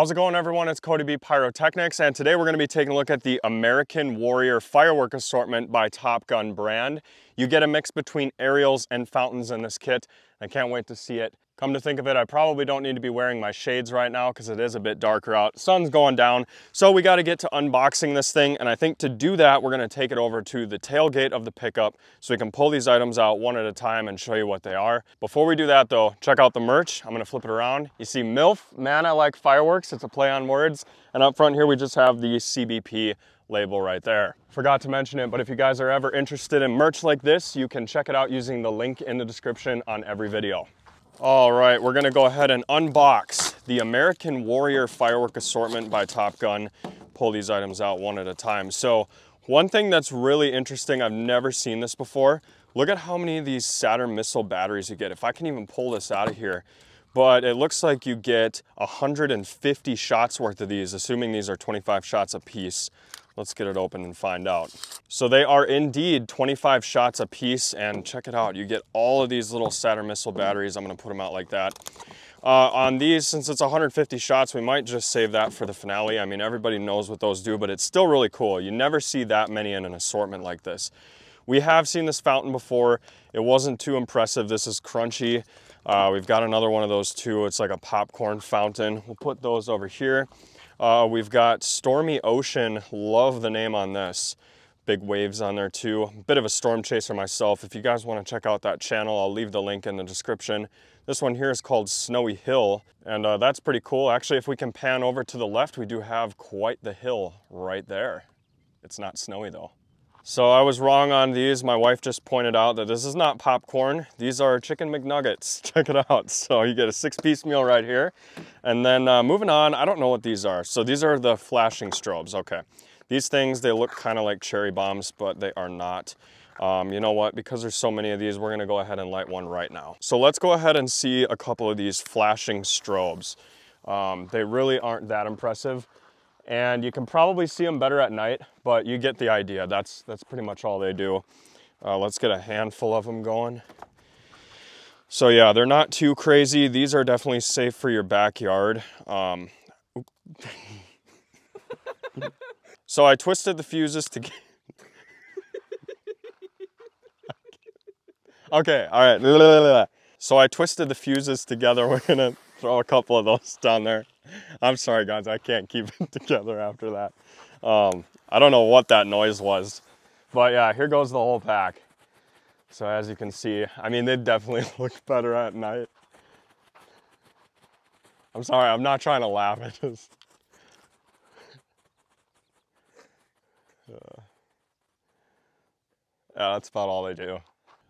How's it going everyone? It's Cody B Pyrotechnics and today we're going to be taking a look at the American Warrior firework assortment by Top Gun brand. You get a mix between aerials and fountains in this kit. I can't wait to see it. Come to think of it, I probably don't need to be wearing my shades right now because it is a bit darker out. Sun's going down, so we got to get to unboxing this thing. And I think to do that, we're going to take it over to the tailgate of the pickup so we can pull these items out one at a time and show you what they are. Before we do that though, check out the merch. I'm going to flip it around. You see MILF, man, I like fireworks. It's a play on words. And up front here, we just have the CBP label right there. Forgot to mention it, but if you guys are ever interested in merch like this, you can check it out using the link in the description on every video. All right, we're gonna go ahead and unbox the American Warrior Firework Assortment by Top Gun. Pull these items out one at a time. So one thing that's really interesting, I've never seen this before, look at how many of these Saturn missile batteries you get. If I can even pull this out of here, but it looks like you get 150 shots worth of these, assuming these are 25 shots a piece. Let's get it open and find out. So they are indeed 25 shots a piece and check it out. You get all of these little Saturn missile batteries. I'm gonna put them out like that. Uh, on these, since it's 150 shots, we might just save that for the finale. I mean, everybody knows what those do, but it's still really cool. You never see that many in an assortment like this. We have seen this fountain before. It wasn't too impressive. This is crunchy. Uh, we've got another one of those too. It's like a popcorn fountain. We'll put those over here. Uh, we've got Stormy Ocean, love the name on this. Big waves on there too. Bit of a storm chaser myself. If you guys wanna check out that channel, I'll leave the link in the description. This one here is called Snowy Hill, and uh, that's pretty cool. Actually, if we can pan over to the left, we do have quite the hill right there. It's not snowy though. So I was wrong on these. My wife just pointed out that this is not popcorn. These are chicken McNuggets. Check it out. So you get a six piece meal right here. And then uh, moving on, I don't know what these are. So these are the flashing strobes. Okay. These things, they look kind of like cherry bombs, but they are not. Um, you know what, because there's so many of these, we're gonna go ahead and light one right now. So let's go ahead and see a couple of these flashing strobes. Um, they really aren't that impressive and you can probably see them better at night, but you get the idea. That's, that's pretty much all they do. Uh, let's get a handful of them going. So yeah, they're not too crazy. These are definitely safe for your backyard. Um, so I twisted the fuses to get... okay, all right. So I twisted the fuses together. We're gonna throw a couple of those down there. I'm sorry guys, I can't keep it together after that. Um, I don't know what that noise was, but yeah, here goes the whole pack. So as you can see, I mean, they definitely look better at night. I'm sorry, I'm not trying to laugh, I just... Uh, yeah, that's about all they do.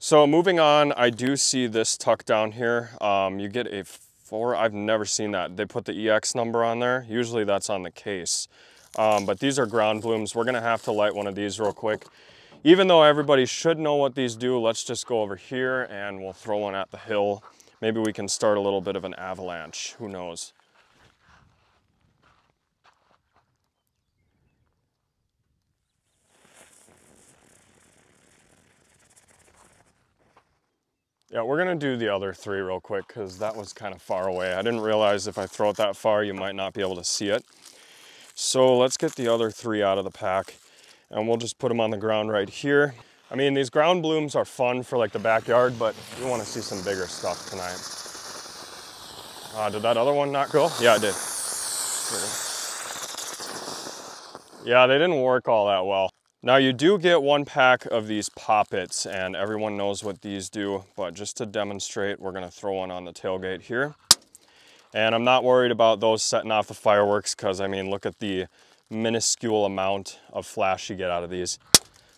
So moving on, I do see this tuck down here. Um, you get a four, I've never seen that. They put the EX number on there. Usually that's on the case. Um, but these are ground blooms. We're gonna have to light one of these real quick. Even though everybody should know what these do, let's just go over here and we'll throw one at the hill. Maybe we can start a little bit of an avalanche, who knows. Yeah, we're gonna do the other three real quick because that was kind of far away. I didn't realize if I throw it that far, you might not be able to see it. So let's get the other three out of the pack and we'll just put them on the ground right here. I mean, these ground blooms are fun for like the backyard, but we wanna see some bigger stuff tonight. Uh, did that other one not go? Yeah, it did. Yeah, they didn't work all that well. Now you do get one pack of these poppets and everyone knows what these do, but just to demonstrate, we're gonna throw one on the tailgate here. And I'm not worried about those setting off the fireworks because I mean, look at the minuscule amount of flash you get out of these.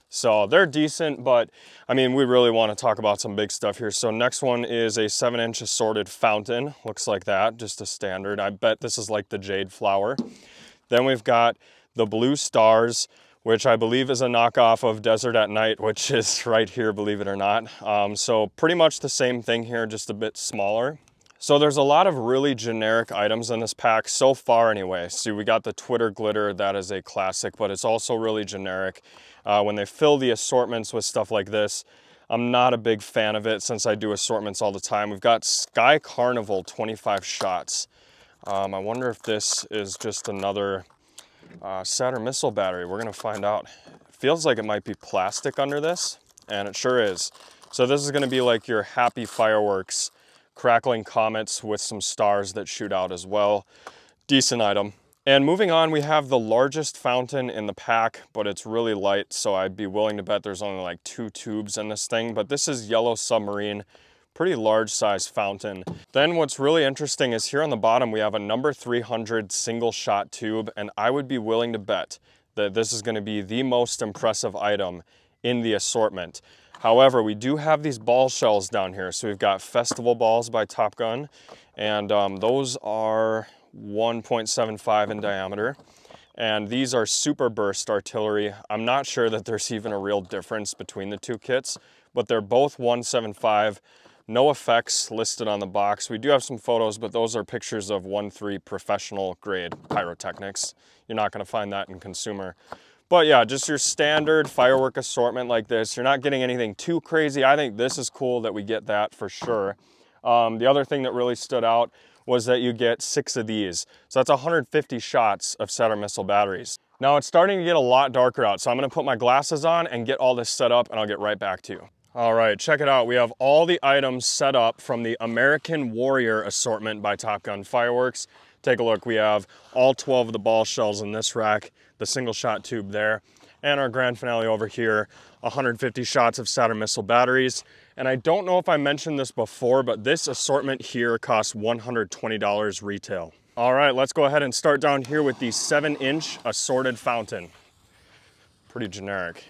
So they're decent, but I mean, we really wanna talk about some big stuff here. So next one is a seven inch assorted fountain. Looks like that, just a standard. I bet this is like the jade flower. Then we've got the blue stars, which I believe is a knockoff of Desert at Night, which is right here, believe it or not. Um, so pretty much the same thing here, just a bit smaller. So there's a lot of really generic items in this pack so far anyway. See, we got the Twitter glitter, that is a classic, but it's also really generic. Uh, when they fill the assortments with stuff like this, I'm not a big fan of it since I do assortments all the time. We've got Sky Carnival 25 shots. Um, I wonder if this is just another uh, Saturn missile battery. We're gonna find out. feels like it might be plastic under this, and it sure is. So this is gonna be like your happy fireworks, crackling comets with some stars that shoot out as well. Decent item. And moving on, we have the largest fountain in the pack, but it's really light, so I'd be willing to bet there's only like two tubes in this thing. But this is Yellow Submarine, pretty large size fountain. Then what's really interesting is here on the bottom, we have a number 300 single shot tube, and I would be willing to bet that this is gonna be the most impressive item in the assortment. However, we do have these ball shells down here. So we've got festival balls by Top Gun, and um, those are 1.75 in diameter. And these are super burst artillery. I'm not sure that there's even a real difference between the two kits, but they're both 175. No effects listed on the box. We do have some photos, but those are pictures of 1-3 professional grade pyrotechnics. You're not gonna find that in consumer. But yeah, just your standard firework assortment like this. You're not getting anything too crazy. I think this is cool that we get that for sure. Um, the other thing that really stood out was that you get six of these. So that's 150 shots of Saturn missile batteries. Now it's starting to get a lot darker out, so I'm gonna put my glasses on and get all this set up and I'll get right back to you. All right, check it out. We have all the items set up from the American Warrior assortment by Top Gun Fireworks. Take a look, we have all 12 of the ball shells in this rack, the single shot tube there, and our grand finale over here, 150 shots of Saturn missile batteries. And I don't know if I mentioned this before, but this assortment here costs $120 retail. All right, let's go ahead and start down here with the seven inch assorted fountain. Pretty generic.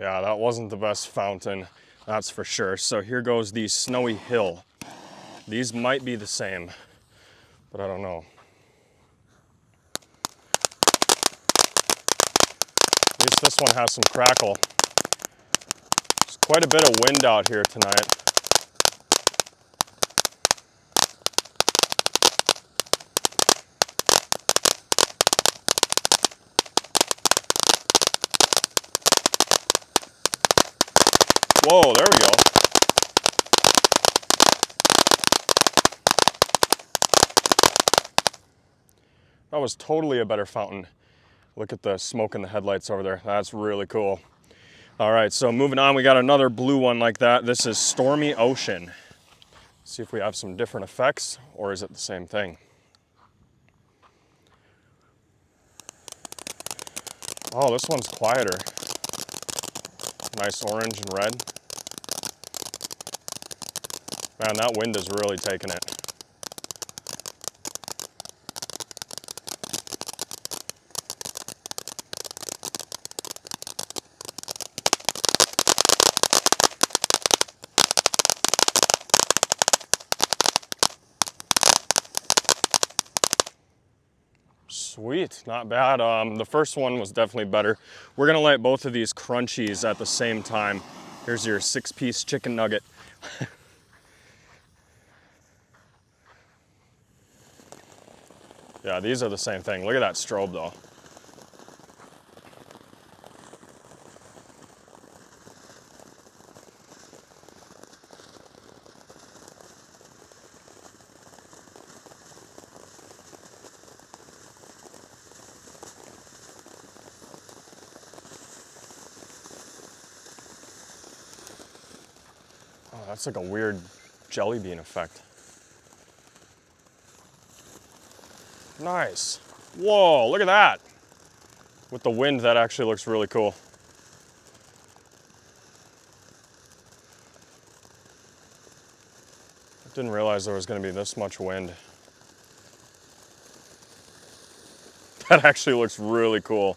Yeah, that wasn't the best fountain, that's for sure. So here goes the Snowy Hill. These might be the same, but I don't know. At least this one has some crackle. There's quite a bit of wind out here tonight. Whoa, there we go. That was totally a better fountain. Look at the smoke in the headlights over there. That's really cool. All right, so moving on, we got another blue one like that. This is Stormy Ocean. see if we have some different effects or is it the same thing? Oh, this one's quieter. Nice orange and red. Man, that wind is really taking it. Not bad. Um, the first one was definitely better. We're gonna light both of these crunchies at the same time. Here's your six piece chicken nugget. yeah, these are the same thing. Look at that strobe though. That's like a weird jelly bean effect. Nice. Whoa, look at that. With the wind, that actually looks really cool. I didn't realize there was gonna be this much wind. That actually looks really cool.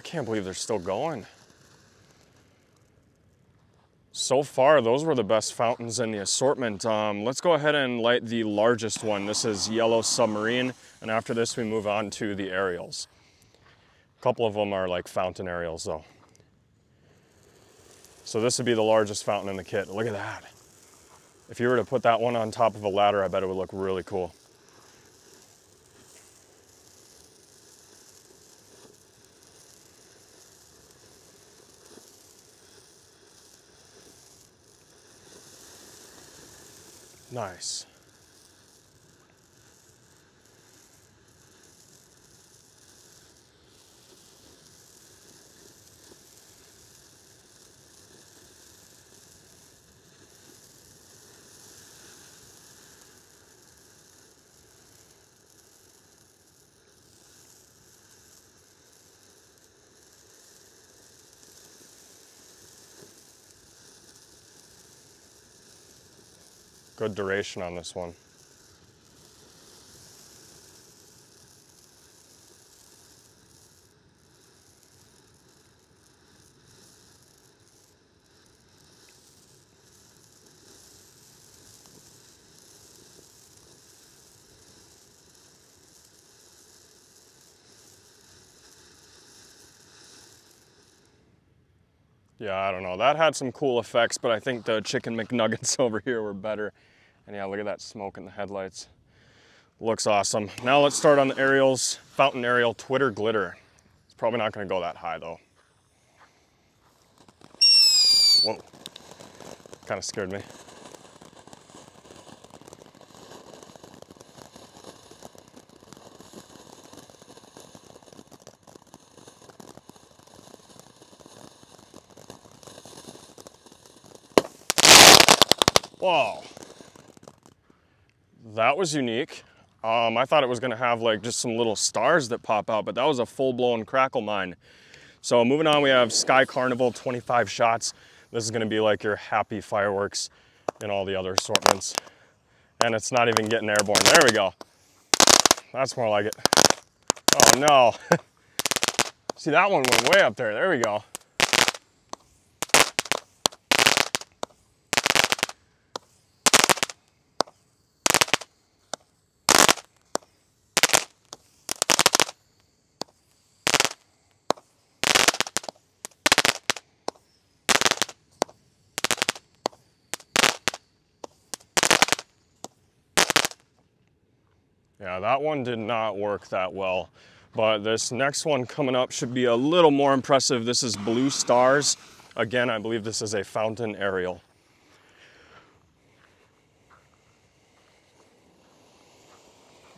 Can't believe they're still going. so far, those were the best fountains in the assortment. Um, let's go ahead and light the largest one. This is Yellow Submarine, and after this we move on to the aerials. A couple of them are like fountain aerials though. So this would be the largest fountain in the kit. Look at that. If you were to put that one on top of a ladder, I bet it would look really cool. Nice. Good duration on this one. Yeah, I don't know. That had some cool effects, but I think the chicken McNuggets over here were better. And yeah, look at that smoke in the headlights. Looks awesome. Now let's start on the aerials. Fountain aerial Twitter glitter. It's probably not gonna go that high though. Whoa, kind of scared me. Whoa that was unique. Um, I thought it was gonna have like just some little stars that pop out, but that was a full-blown crackle mine. So moving on, we have Sky Carnival 25 shots. This is gonna be like your happy fireworks and all the other assortments. And it's not even getting airborne. There we go. That's more like it. Oh no. See, that one went way up there. There we go. Yeah, that one did not work that well. But this next one coming up should be a little more impressive. This is Blue Stars. Again, I believe this is a fountain aerial.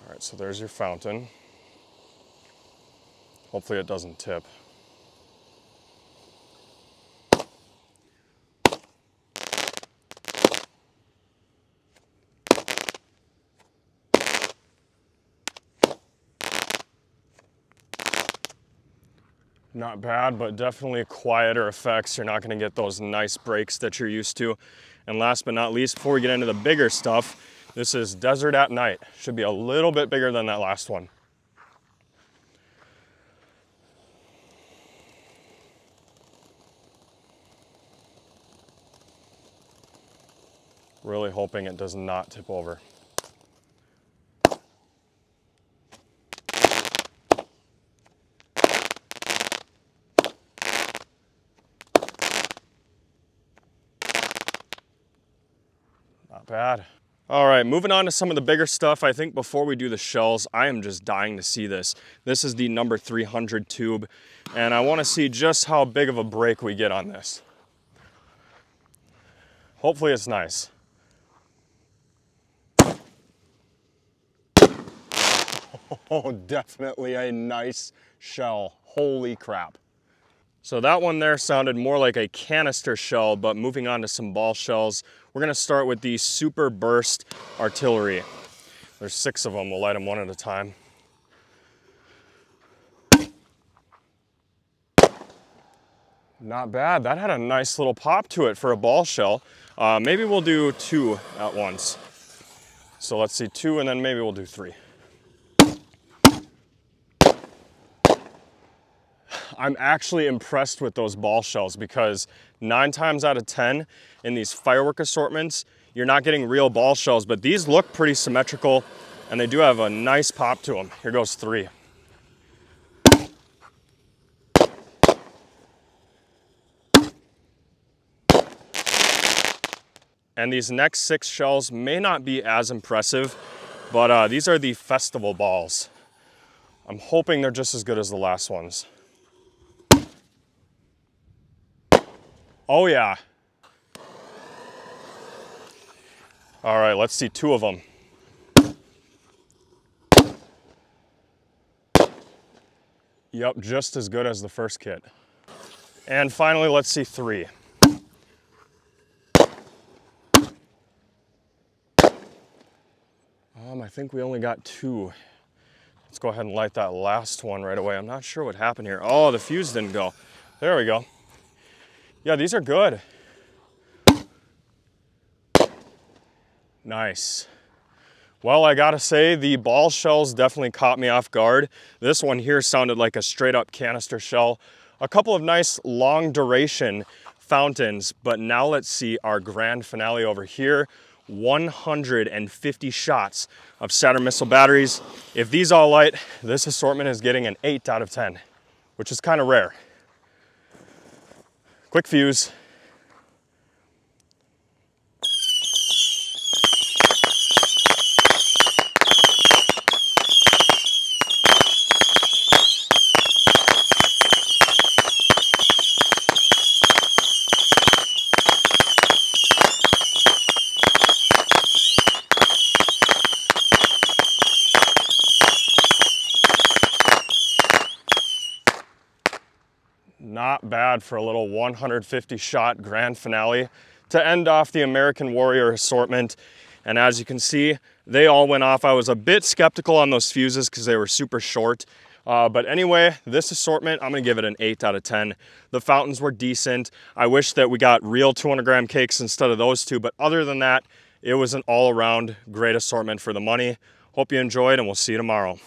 All right, so there's your fountain. Hopefully it doesn't tip. Not bad, but definitely quieter effects. You're not gonna get those nice breaks that you're used to. And last but not least, before we get into the bigger stuff, this is Desert at Night. Should be a little bit bigger than that last one. Really hoping it does not tip over. Not bad. All right, moving on to some of the bigger stuff. I think before we do the shells, I am just dying to see this. This is the number 300 tube, and I wanna see just how big of a break we get on this. Hopefully it's nice. Oh, definitely a nice shell. Holy crap. So that one there sounded more like a canister shell, but moving on to some ball shells, we're gonna start with the Super Burst Artillery. There's six of them, we'll light them one at a time. Not bad, that had a nice little pop to it for a ball shell. Uh, maybe we'll do two at once. So let's see, two and then maybe we'll do three. I'm actually impressed with those ball shells because nine times out of 10 in these firework assortments, you're not getting real ball shells, but these look pretty symmetrical and they do have a nice pop to them. Here goes three. And these next six shells may not be as impressive, but uh, these are the festival balls. I'm hoping they're just as good as the last ones. Oh yeah. All right, let's see two of them. Yep, just as good as the first kit. And finally, let's see three. Um, I think we only got two. Let's go ahead and light that last one right away. I'm not sure what happened here. Oh, the fuse didn't go. There we go. Yeah, these are good. Nice. Well, I gotta say, the ball shells definitely caught me off guard. This one here sounded like a straight up canister shell. A couple of nice long duration fountains, but now let's see our grand finale over here. 150 shots of Saturn missile batteries. If these all light, this assortment is getting an 8 out of 10, which is kind of rare. Quick fuse. Not for a little 150 shot grand finale to end off the American Warrior assortment. And as you can see, they all went off. I was a bit skeptical on those fuses because they were super short. Uh, but anyway, this assortment, I'm gonna give it an eight out of 10. The fountains were decent. I wish that we got real 200 gram cakes instead of those two, but other than that, it was an all around great assortment for the money. Hope you enjoyed and we'll see you tomorrow.